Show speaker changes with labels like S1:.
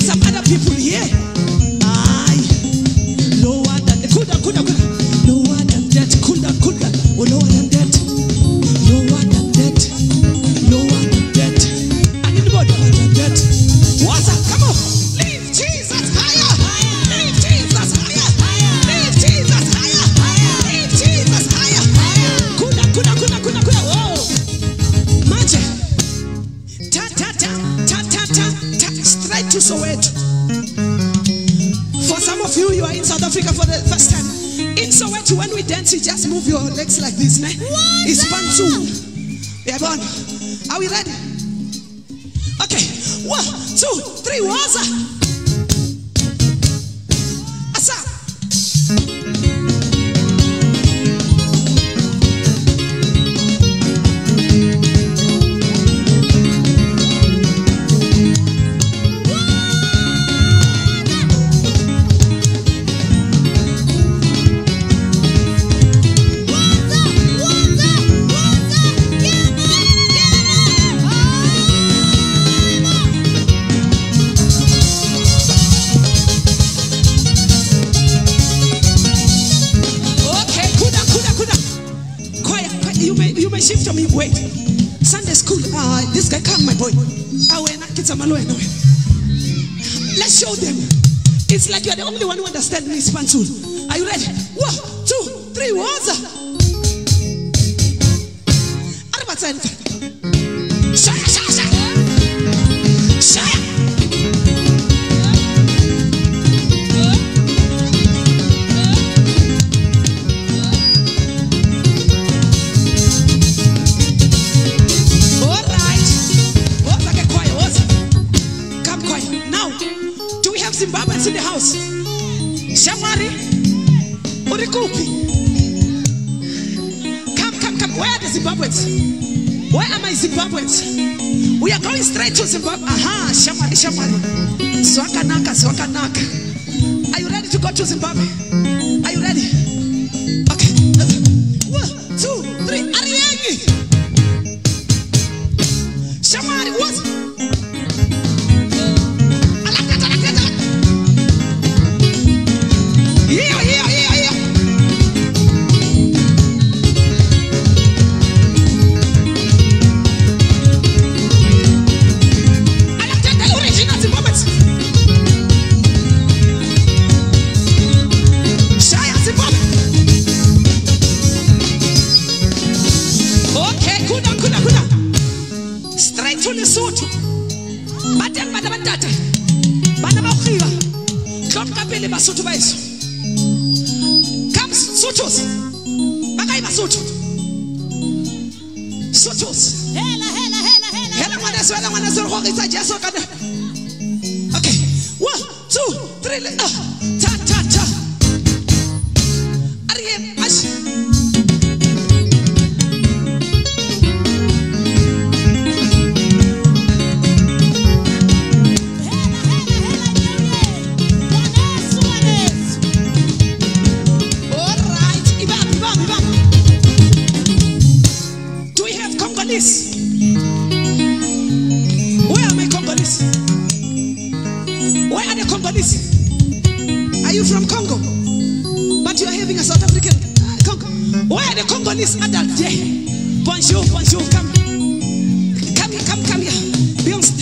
S1: some other people here. Soweto. For some of you, you are in South Africa for the first time. In Soweto, when we dance, you just move your legs like this. Ne? It's pantu. Yeah, bon. Are we ready? Okay. One, two, three. Waza. You may you may shift. Wait. Sunday school. Uh, this guy come, my boy. Let's show them. It's like you're the only one who understands me Spansul. Are you ready? One, two, three, waza. Come, come, come. Where are the Zimbabweans? Where are my Zimbabweans? We are going straight to Zimbabwe. Aha, Shamari, Shamari. Swakanaka, Swakanaka. Are you ready to go to Zimbabwe? Okay, kuda, kuda, kuda. straight to lesotho. Ba teng bana ba ntata bana ba kgiba tlhompha pele basotho ba eso come sothos ba kae basotho? Sothos
S2: Hela, hela, hela, hela.
S1: hela ngwaneso hela ngwaneso re gogisa jeso kana okay. One two three le ah Where are? Are you from Congo? But you are having a South African uh, Congo. Where are the Congolese adults? Yeah. Bonjour, bonjour. Come. Come here, come, come here. Be on stage.